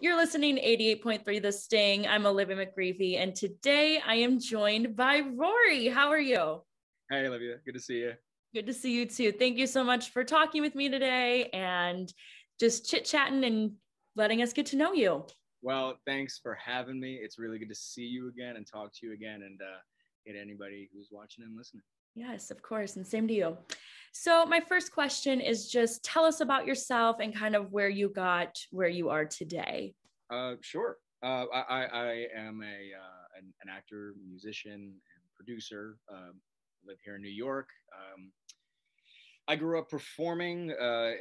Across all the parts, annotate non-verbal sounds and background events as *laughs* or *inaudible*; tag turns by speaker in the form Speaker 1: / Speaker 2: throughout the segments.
Speaker 1: You're listening to 88.3 The Sting. I'm Olivia McGreevy, and today I am joined by Rory. How are you?
Speaker 2: Hey, Olivia. Good to see you.
Speaker 1: Good to see you too. Thank you so much for talking with me today and just chit chatting and letting us get to know you.
Speaker 2: Well, thanks for having me. It's really good to see you again and talk to you again and uh, get anybody who's watching and listening.
Speaker 1: Yes, of course. And same to you. So, my first question is just tell us about yourself and kind of where you got where you are today.
Speaker 2: Uh, sure. Uh, I, I am a uh, an, an, actor, musician, and producer. Um, live here in New York. Um, I grew up performing. Uh,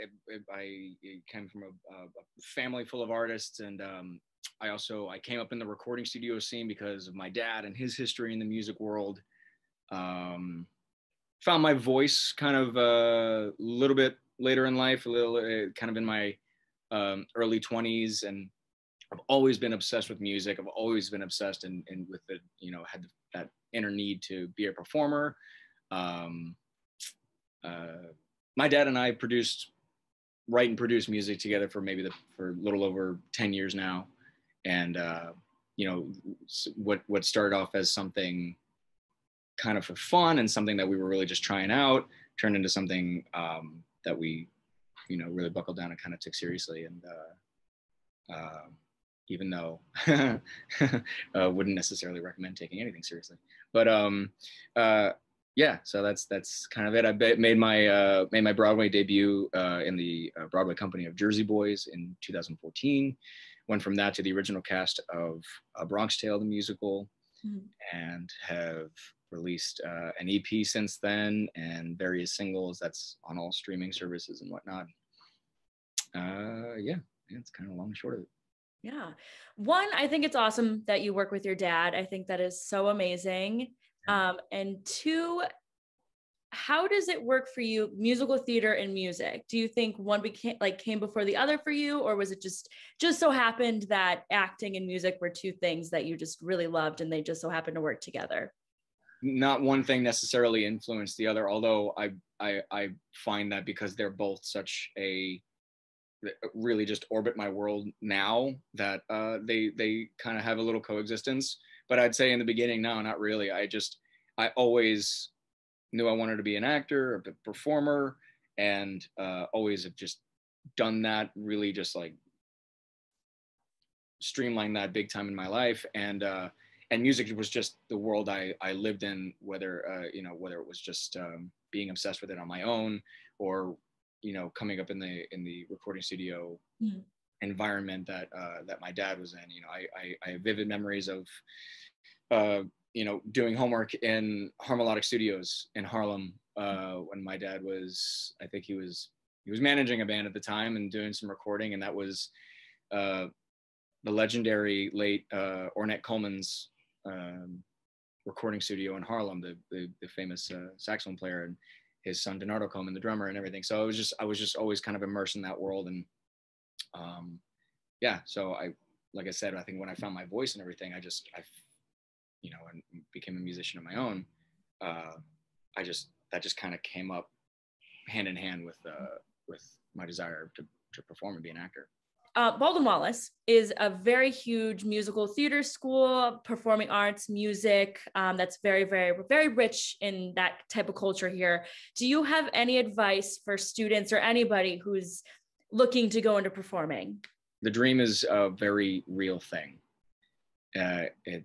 Speaker 2: I came from a, a, family full of artists, and um, I also I came up in the recording studio scene because of my dad and his history in the music world. Um, found my voice kind of a uh, little bit later in life, a little uh, kind of in my um, early 20s, and I've always been obsessed with music. I've always been obsessed and in, with the you know had that inner need to be a performer. Um, uh, my dad and I produced, write and produce music together for maybe the for a little over 10 years now, and uh, you know what what started off as something kind of for fun and something that we were really just trying out turned into something um, that we you know really buckled down and kind of took seriously and uh, uh, even though *laughs* uh, wouldn't necessarily recommend taking anything seriously. But um, uh, yeah so that's that's kind of it. I made my uh, made my broadway debut uh, in the broadway company of jersey boys in 2014 went from that to the original cast of bronx tale the musical mm-hmm. and have released uh, an EP since then and various singles that's on all streaming services and whatnot. Uh, yeah, yeah, it's kind of long and short of it.
Speaker 1: Yeah. One, I think it's awesome that you work with your dad. I think that is so amazing. Um, and two, how does it work for you musical theater and music do you think one became like came before the other for you or was it just just so happened that acting and music were two things that you just really loved and they just so happened to work together
Speaker 2: not one thing necessarily influenced the other although i i, I find that because they're both such a really just orbit my world now that uh, they they kind of have a little coexistence. But i'd say in the beginning no not really. I just i always knew i wanted to be an actor a performer and uh, always have just done that really just like streamlined that big time in my life. And uh, and music was just the world I, I lived in, whether, uh, you know, whether it was just um, being obsessed with it on my own or, you know, coming up in the, in the recording studio mm. environment that, uh, that my dad was in, you know, I, I, I have vivid memories of, uh, you know, doing homework in Harmolodic Studios in Harlem uh, when my dad was, I think he was, he was managing a band at the time and doing some recording. And that was uh, the legendary late uh, Ornette Coleman's um, recording studio in Harlem, the the, the famous uh, saxophone player, and his son Denardo Coleman, the drummer, and everything. So I was just I was just always kind of immersed in that world, and um, yeah. So I, like I said, I think when I found my voice and everything, I just I, you know, and became a musician of my own. Uh, I just that just kind of came up hand in hand with uh, with my desire to to perform and be an actor
Speaker 1: uh, Baldwin Wallace is a very huge musical theater school, performing arts, music. Um, that's very, very, very rich in that type of culture here. Do you have any advice for students or anybody who's looking to go into performing?
Speaker 2: The dream is a very real thing. Uh, it,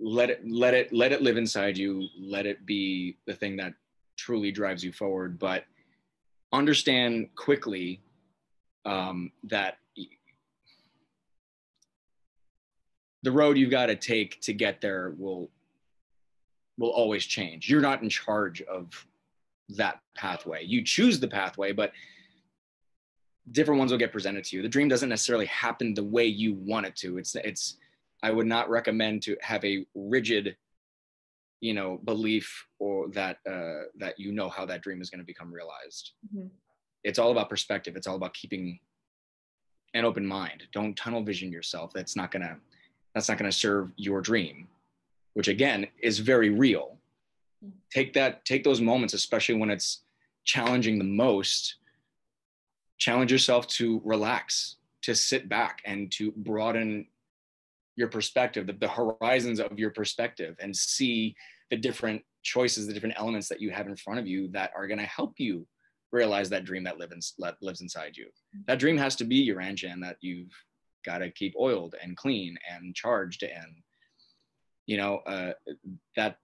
Speaker 2: let it let it let it live inside you. Let it be the thing that truly drives you forward. But understand quickly um, that the road you've got to take to get there will will always change. You're not in charge of that pathway. You choose the pathway, but different ones will get presented to you. The dream doesn't necessarily happen the way you want it to. It's it's I would not recommend to have a rigid you know belief or that uh, that you know how that dream is going to become realized. Mm-hmm it's all about perspective. It's all about keeping an open mind. Don't tunnel vision yourself. That's not gonna that's not gonna serve your dream, which again is very real. Take that, take those moments, especially when it's challenging the most. Challenge yourself to relax, to sit back and to broaden your perspective, the, the horizons of your perspective, and see the different choices, the different elements that you have in front of you that are to help you realize that dream that lives lives inside you. That dream has to be your engine that you've got to keep oiled and clean and charged and you know uh, that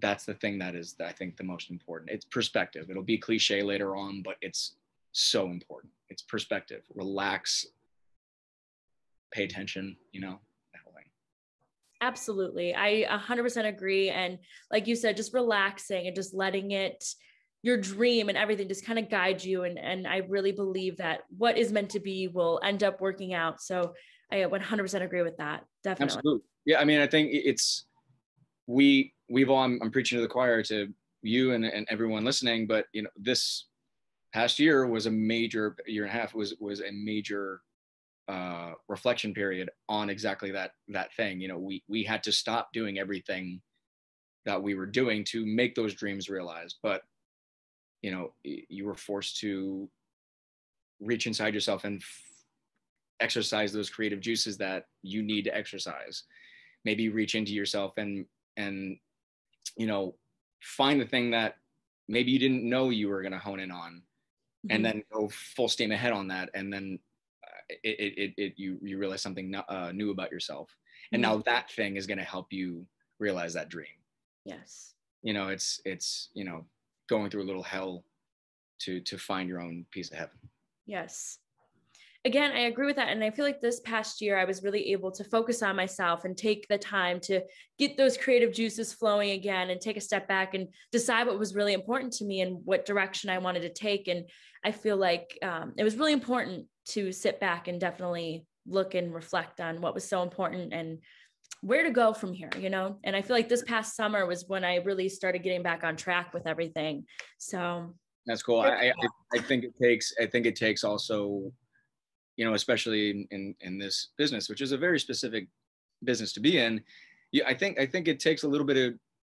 Speaker 2: that's the thing that is i think the most important. It's perspective. It'll be cliche later on but it's so important. It's perspective. Relax. Pay attention you know
Speaker 1: absolutely. I 100% agree. And like you said just relaxing and just letting it your dream and everything just kind of guide you and and i really believe that what is meant to be will end up working out. So i 100% agree with that definitely.
Speaker 2: Absolutely yeah i mean i think it's we we've all I'm, I'm preaching to the choir to you and, and everyone listening but you know this past year was a major year and a half was was a major uh, reflection period on exactly that that thing. You know we we had to stop doing everything that we were doing to make those dreams realized but you know you were forced to reach inside yourself and f- exercise those creative juices that you need to exercise. Maybe reach into yourself and and you know find the thing that maybe you didn't know you were going to hone in on mm-hmm. and then go full steam ahead on that. And then uh, it, it, it, you you realize something uh, new about yourself. And mm-hmm. now that thing is going to help you realize that dream.
Speaker 1: Yes.
Speaker 2: You know it's it's you know going through a little hell to to find your own piece of heaven
Speaker 1: yes again, I agree with that. And I feel like this past year, I was really able to focus on myself and take the time to get those creative juices flowing again and take a step back and decide what was really important to me and what direction I wanted to take. And I feel like um, it was really important to sit back and definitely look and reflect on what was so important and where to go from here, you know? And I feel like this past summer was when I really started getting back on track with everything. So
Speaker 2: that's cool. I, I, I think it takes, I think it takes also you know, especially in, in, in this business, which is a very specific business to be in. Yeah, I think I think it takes a little bit of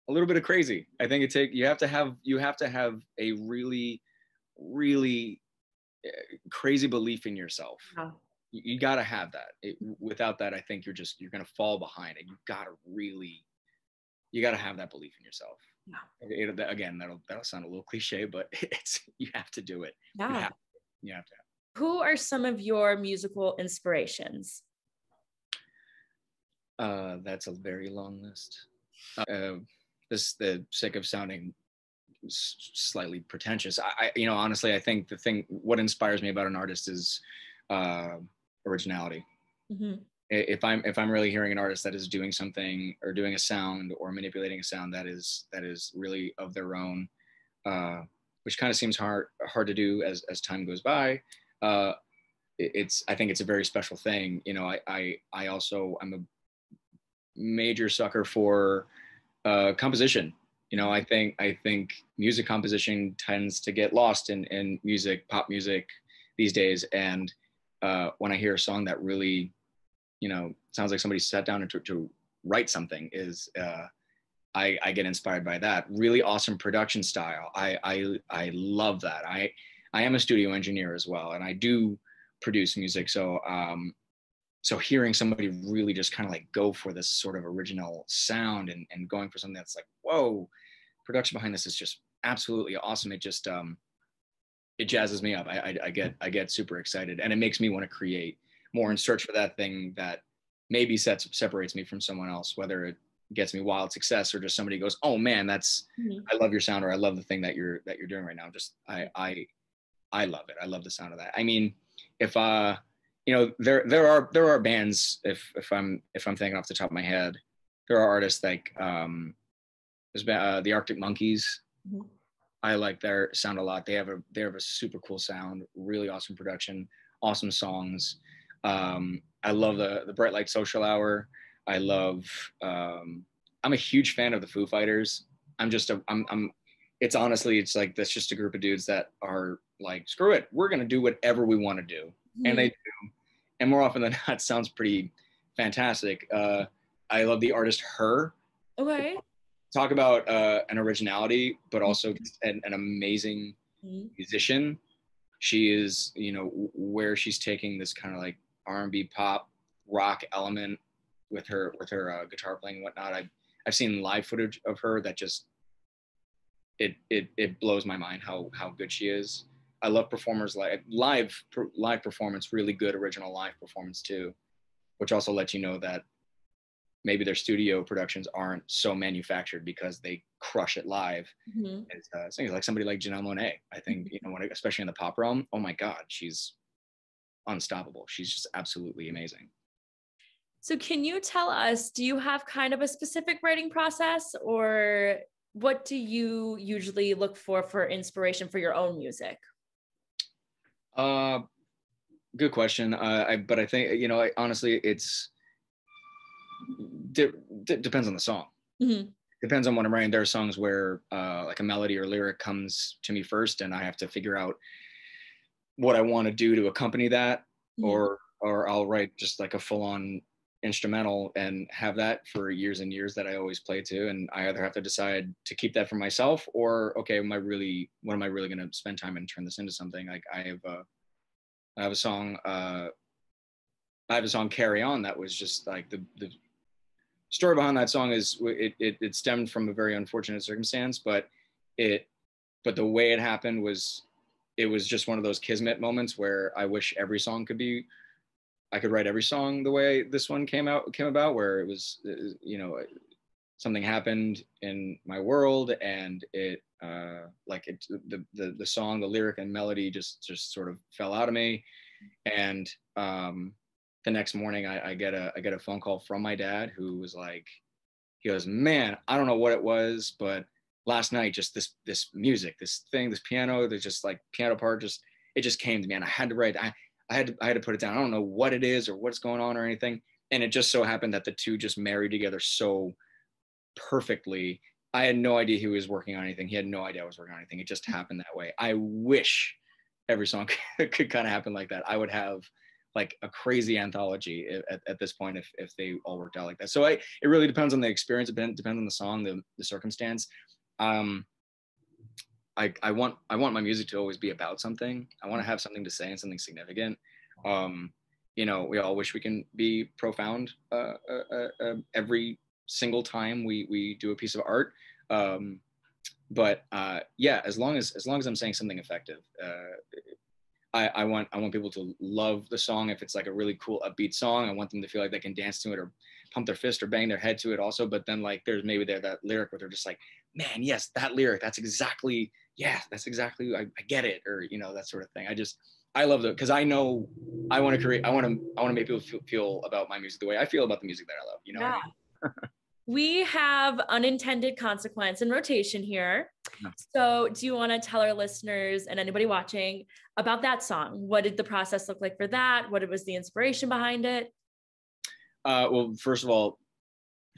Speaker 2: a little bit of crazy. I think it take you have to have you have to have a really, really eh, crazy belief in yourself. You, got to have that. It, without that, I think you're just you're gonna fall behind, and you got to really, you got to have that belief in yourself. Yeah. It, again, that'll that'll sound a little cliche, but *laughs* it's you have to do it.
Speaker 1: Yeah.
Speaker 2: You have, you have to. Have
Speaker 1: who are some of your musical inspirations?
Speaker 2: Uh, that's a very long list. Uh, this the sake of sounding slightly pretentious. I, I, you know, honestly, I think the thing what inspires me about an artist is uh, originality. Mm-hmm. If I'm if I'm really hearing an artist that is doing something or doing a sound or manipulating a sound that is that is really of their own, uh, which kind of seems hard hard to do as as time goes by uh, it's I think it's a very special thing. You know, I I, I also I'm a major sucker for uh, composition. You know, I think I think music composition tends to get lost in in music, pop music these days. And uh, when I hear a song that really, you know, sounds like somebody sat down to, to write something, is uh, I, I get inspired by that. Really awesome production style. I I I love that. I I am a studio engineer as well, and I do produce music. So, um, so hearing somebody really just kind of like go for this sort of original sound and, and going for something that's like, whoa, production behind this is just absolutely awesome. It just, um, it jazzes me up. I, I, I get, I get super excited and it makes me want to create more and search for that thing that maybe sets, separates me from someone else, whether it gets me wild success or just somebody goes, oh man, that's, mm-hmm. I love your sound or I love the thing that you're, that you're doing right now. Just, I, I, I love it. I love the sound of that. I mean, if uh, you know, there there are there are bands. If if I'm if I'm thinking off the top of my head, there are artists like um, there's been uh, the Arctic Monkeys. Mm-hmm. I like their sound a lot. They have a they have a super cool sound, really awesome production, awesome songs. Um, I love the the Bright Light Social Hour. I love. Um, I'm a huge fan of the Foo Fighters. I'm just a I'm I'm. It's honestly it's like that's just a group of dudes that are like screw it we're going to do whatever we want to do mm-hmm. and they do and more often than *laughs* not sounds pretty fantastic uh, i love the artist H.E.R.
Speaker 1: okay
Speaker 2: talk about uh, an originality but also an, an amazing mm-hmm. musician she is you know where she's taking this kind of like R&B pop rock element with her with her uh, guitar playing and whatnot. I've I've seen live footage of her that just it it it blows my mind how how good she is. I love performers like live live performance, really good original live performance too, which also lets you know that maybe their studio productions aren't so manufactured because they crush it live. Mm-hmm. As, uh, singers like somebody like Janelle Monáe, I think mm-hmm. you know, when, especially in the pop realm. Oh my God, she's unstoppable. She's just absolutely amazing.
Speaker 1: So, can you tell us, do you have kind of a specific writing process or what do you usually look for for inspiration for your own music?
Speaker 2: Uh, good question. Uh, I, but I think, you know, I, honestly, it's, de- de- depends on the song. Mm-hmm. Depends on what I'm writing. There are songs where uh, like a melody or lyric comes to me first and I have to figure out what I want to do to accompany that mm-hmm. or, or I'll write just like a full on instrumental and have that for years and years that I always play to. And I either have to decide to keep that for myself or, okay, am I really, what am I really going to spend time and turn this into something? Like I have, a, I have a song, uh, I have a song carry on that was just like the, the story behind that song is it, it, it stemmed from a very unfortunate circumstance, but it, but the way it happened was, it was just one of those kismet moments where I wish every song could be I could write every song the way this one came out came about, where it was, uh, you know, something happened in my world, and it, uh, like it, the the the song, the lyric and melody just just sort of fell out of me, and um, the next morning I, I get a I get a phone call from my dad who was like, he goes, man, I don't know what it was, but last night just this this music, this thing, this piano, there's just like piano part, just it just came to me, and I had to write. I, I had to, I had to put it down. I don't know what it is or what's going on or anything. And it just so happened that the two just married together so perfectly. I had no idea he was working on anything. He had no idea I was working on anything. It just happened that way. I wish every song *laughs* could, could kind of happen like that. I would have like a crazy anthology at, at this point if, if they all worked out like that. So I, it really depends on the experience. It depends on the song, the, the circumstance. Um, I, I want I want my music to always be about something. I want to have something to say and something significant. Um, you know, we all wish we can be profound uh, uh, uh, uh, every single time we we do a piece of art. Um, but uh, yeah, as long as as long as I'm saying something effective, uh, I, I want I want people to love the song. If it's like a really cool upbeat song, I want them to feel like they can dance to it or pump their fist or bang their head to it also. But then like there's maybe there that lyric where they're just like, man, yes, that lyric, that's exactly yeah, that's exactly, I, I get it, or, you know, that sort of thing. I just, I love it because I know I want to create, I want to, I want to make people feel, feel, about my music the way I feel about the music that I love, you know? Yeah. I mean? *laughs*
Speaker 1: we have unintended consequence and rotation here. So, do you want to tell our listeners and anybody watching about that song? What did the process look like for that? What was the inspiration behind it?
Speaker 2: Uh, well, first of all,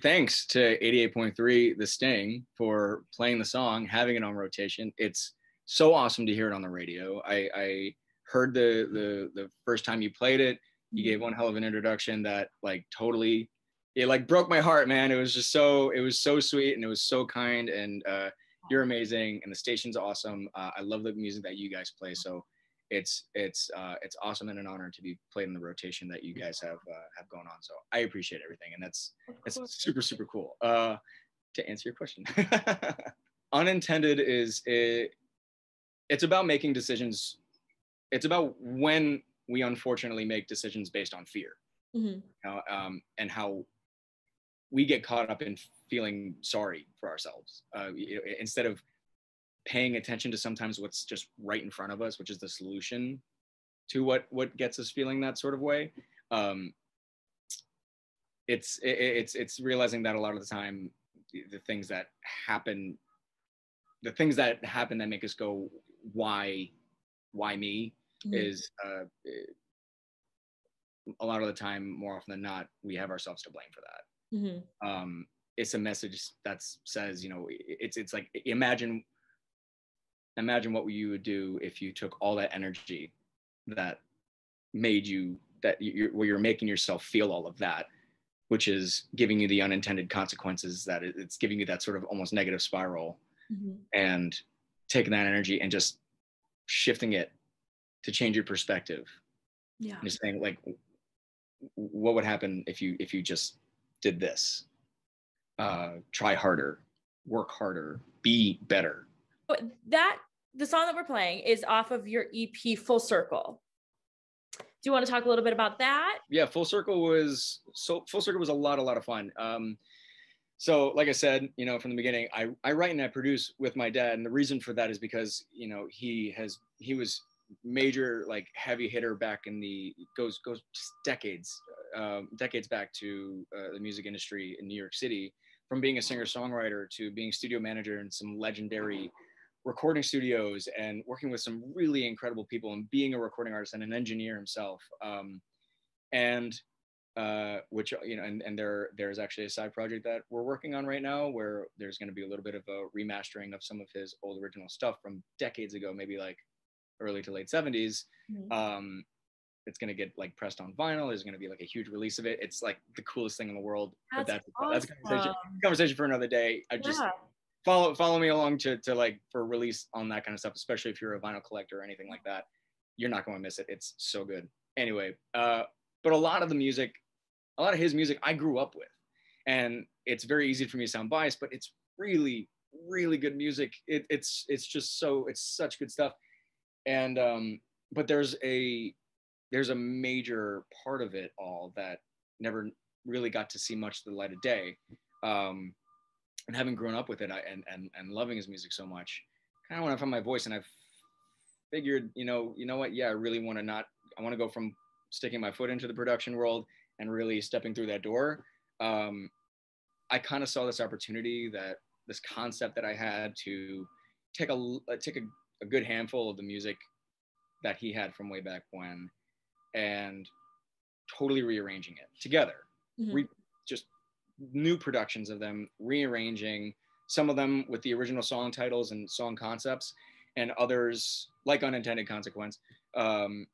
Speaker 2: thanks to 88.3 The Sting for playing the song, having it on rotation. It's so awesome to hear it on the radio. I, I heard the, the the first time you played it. You gave one hell of an introduction that like totally it like broke my heart, man. It was just so it was so sweet and it was so kind and uh, you're amazing and the station's awesome. Uh, I love the music that you guys play. So it's it's uh, it's awesome and an honor to be played in the rotation that you guys have uh, have going on. So I appreciate everything, and that's it's super super cool. Uh, to answer your question, *laughs* unintended is it, it's about making decisions. It's about when we unfortunately make decisions based on fear, mm-hmm. you know, um, and how we get caught up in feeling sorry for ourselves uh, you know, instead of paying attention to sometimes what's just right in front of us, which is the solution to what what gets us feeling that sort of way. Um, it's it, it's it's realizing that a lot of the time the, the things that happen, the things that happen that make us go why why me mm-hmm. is uh, a lot of the time more often than not we have ourselves to blame for that. Mm-hmm. Um, it's a message that says you know it's it's like imagine imagine what you would do if you took all that energy that made you that you're where you're making yourself feel all of that which is giving you the unintended consequences that it's giving you that sort of almost negative spiral mm-hmm. and taking that energy and just shifting it to change your perspective
Speaker 1: yeah
Speaker 2: and just saying like what would happen if you if you just did this. Uh try harder work harder be better.
Speaker 1: But that the song that we're playing is off of your ep full circle. Do you want to talk a little bit about that?
Speaker 2: Yeah full circle was so full circle was a lot a lot of fun. Um so like i said you know from the beginning i i write and i produce with my dad and the reason for that is because you know he has he was major like heavy hitter back in the goes goes decades um, decades back to uh, the music industry in New York City, from being a singer songwriter to being studio manager in some legendary recording studios and working with some really incredible people and being a recording artist and an engineer himself. Um, and uh, which you know, and, and there there's actually a side project that we're working on right now where there's going to be a little bit of a remastering of some of his old original stuff from decades ago, maybe like early to late 70s. Mm-hmm. Um, it's going to get like pressed on vinyl. There's going to be like a huge release of it. It's like the coolest thing in the world.
Speaker 1: That's
Speaker 2: but that's,
Speaker 1: awesome.
Speaker 2: that's a conversation, conversation for another day. I just yeah. follow follow me along to to like for release on that kind of stuff, especially if you're a vinyl collector or anything like that. You're not going to miss it. It's so good. Anyway, uh, but a lot of the music, a lot of his music, I grew up with, and it's very easy for me to sound biased, but it's really really good music. It, it's it's just so it's such good stuff, and um, but there's a there's a major part of it all that never really got to see much the light of day. Um, and having grown up with it I, and, and, and loving his music so much, kind of when I found my voice and I figured, you know, you know what? Yeah, I really want to not, I want to go from sticking my foot into the production world and really stepping through that door. Um, I kind of saw this opportunity that this concept that I had to take a, take a, a good handful of the music that he had from way back when and totally rearranging it together. Mm-hmm. Re- just new productions of them, rearranging some of them with the original song titles and song concepts, and others like Unintended Consequence um,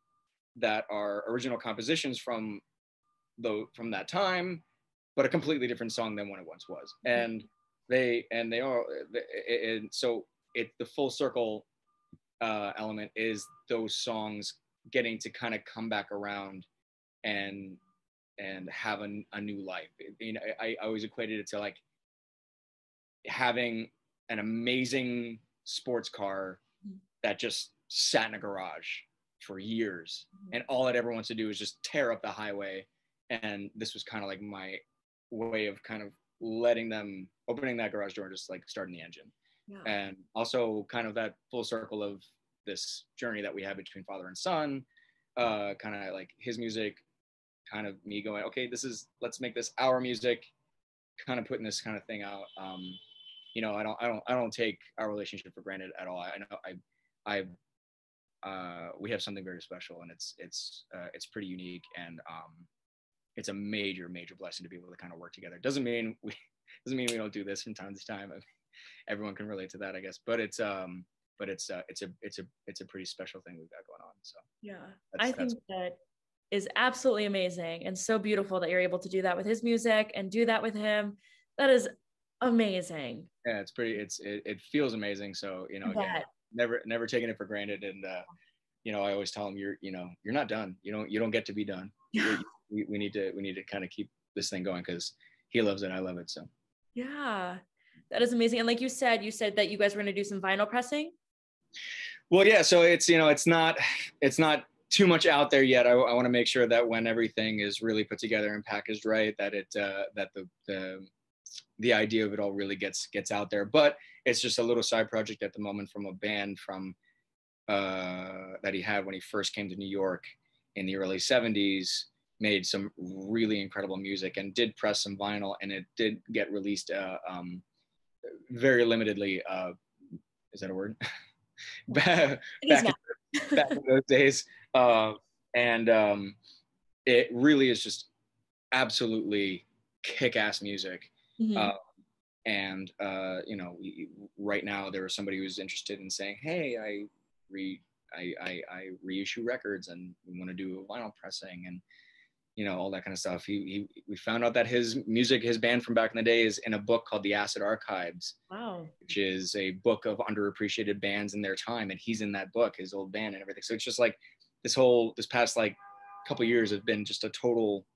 Speaker 2: that are original compositions from the from that time, but a completely different song than what it once was. Mm-hmm. And they and they are and so it the full circle uh, element is those songs getting to kind of come back around and and have a, a new life. You know, I, I always equated it to like having an amazing sports car that just sat in a garage for years mm-hmm. and all it ever wants to do is just tear up the highway and this was kind of like my way of kind of letting them opening that garage door and just like starting the engine yeah. and also kind of that full circle of this journey that we have between father and son uh kind of like his music kind of me going okay this is let's make this our music kind of putting this kind of thing out. Um you know i don't i don't i don't take our relationship for granted at all. I know i i uh we have something very special and it's it's uh, it's pretty unique and um it's a major major blessing to be able to kind of work together. Doesn't mean we *laughs* doesn't mean we don't do this from time to time everyone can relate to that i guess but it's um but it's uh, it's a it's a it's a pretty special thing we've got going on. So
Speaker 1: yeah, I think that is absolutely amazing and so beautiful that you're able to do that with his music and do that with him. That is amazing.
Speaker 2: Yeah, it's pretty. It's it, it feels amazing. So you know, again, never never taking it for granted. And uh, you know, I always tell him, you're you know, you're not done. You don't you don't get to be done. *laughs* we, we need to we need to kind of keep this thing going because he loves it. I love it. So
Speaker 1: yeah, that is amazing. And like you said, you said that you guys were going to do some vinyl pressing.
Speaker 2: Well, yeah. So it's you know it's not it's not too much out there yet. I, I want to make sure that when everything is really put together and packaged right, that it uh, that the the the idea of it all really gets gets out there. But it's just a little side project at the moment from a band from uh, that he had when he first came to New York in the early '70s. Made some really incredible music and did press some vinyl, and it did get released uh, um, very limitedly. Uh, is that a word? *laughs* back, back, in, back in those days. Uh, and um, it really is just absolutely kick-ass music. Mm-hmm. Uh, and uh, you know, we, right now there was somebody who's interested in saying, "Hey, I re I, I, I reissue records and we want to do a vinyl pressing and you know all that kind of stuff. He, he we found out that his music, his band from back in the day, is in a book called The Acid Archives.
Speaker 1: Wow.
Speaker 2: Which is a book of underappreciated bands in their time, and he's in that book, his old band and everything. So it's just like this whole this past like couple years have been just a total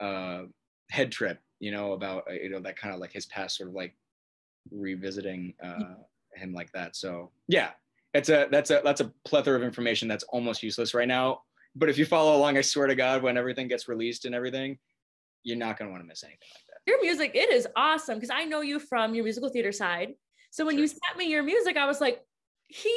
Speaker 2: uh, head trip, you know, about uh, you know that kind of like his past, sort of like revisiting uh, him like that. So yeah, it's a that's a that's a plethora of information that's almost useless right now. But if you follow along, I swear to God, when everything gets released and everything, you're not gonna want to miss anything like that.
Speaker 1: Your music, it is awesome because I know you from your musical theater side. So when sure. you sent me your music, I was like, he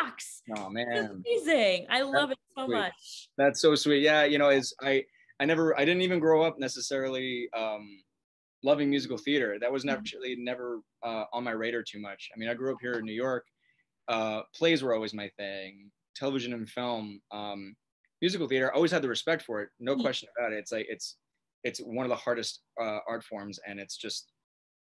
Speaker 1: rocks.
Speaker 2: Oh man,
Speaker 1: amazing! I love That's it so
Speaker 2: sweet.
Speaker 1: much.
Speaker 2: That's so sweet. Yeah, you know, is I I never I didn't even grow up necessarily um, loving musical theater. That was mm-hmm. actually never uh, on my radar too much. I mean, I grew up here in New York. Uh, plays were always my thing. Television and film. Um, musical theater. I always had the respect for it. No mm-hmm. question about it. It's like it's it's one of the hardest uh, art forms, and it's just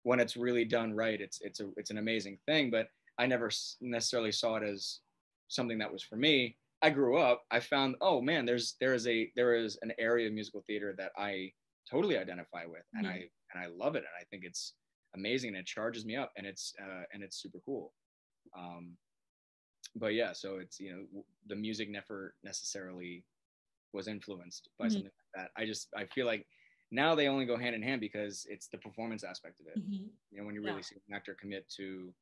Speaker 2: when it's really done right, it's it's a it's an amazing thing. But I never necessarily saw it as something that was for me. I grew up, I found, oh man, there's there is a there is an area of musical theater that I totally identify with, and mm-hmm. I and I love it, and I think it's amazing, and it charges me up, and it's uh, and it's super cool. Um, but yeah, so it's you know the music never necessarily was influenced by mm-hmm. something like that. I just I feel like now they only go hand in hand because it's the performance aspect of it. Mm-hmm. You know, when you really yeah. see an actor commit to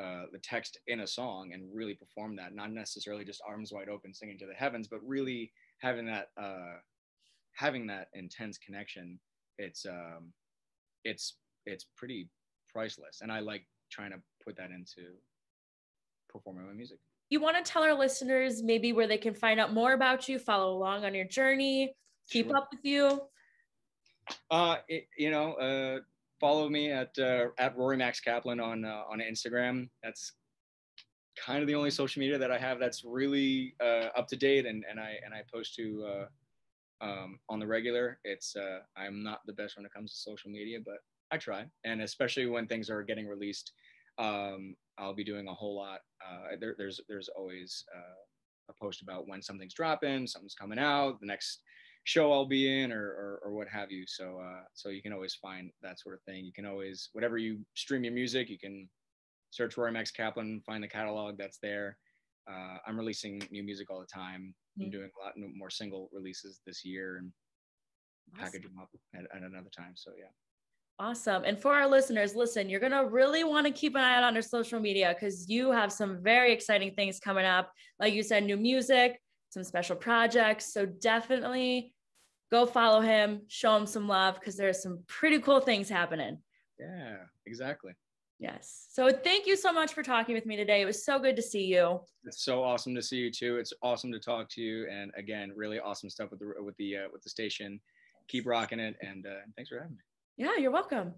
Speaker 2: uh, the text in a song and really perform that, not necessarily just arms wide open singing to the heavens, but really having that uh, having that intense connection. It's um, it's it's pretty priceless, and I like trying to put that into performing my music.
Speaker 1: You want to tell our listeners maybe where they can find out more about you, follow along on your journey, keep sure. up with you.
Speaker 2: Uh, it, you know, uh, follow me at uh, at Rory Max Kaplan on uh, on Instagram. That's kind of the only social media that I have that's really uh, up to date and, and I and I post to uh, um, on the regular. It's uh, I'm not the best when it comes to social media, but I try. And especially when things are getting released, um, I'll be doing a whole lot. Uh, there, there's there's always uh, a post about when something's dropping, something's coming out, the next show I'll be in or, or, or what have you. So, uh, so you can always find that sort of thing. You can always, whatever you stream your music, you can search Rory Max Kaplan, find the catalog that's there. Uh, I'm releasing new music all the time. I'm doing a lot more single releases this year and awesome. package them up at, at another time. So yeah.
Speaker 1: Awesome. And for our listeners, listen, you're going to really want to keep an eye out on your social media because you have some very exciting things coming up. Like you said, new music, some special projects. So definitely go follow him, show him some love because there's some pretty cool things happening.
Speaker 2: Yeah, exactly.
Speaker 1: Yes. So thank you so much for talking with me today. It was so good to see you.
Speaker 2: It's so awesome to see you too. It's awesome to talk to you, and again, really awesome stuff with the with the uh, with the station. Keep rocking it, and uh, thanks for having me.
Speaker 1: Yeah, you're welcome.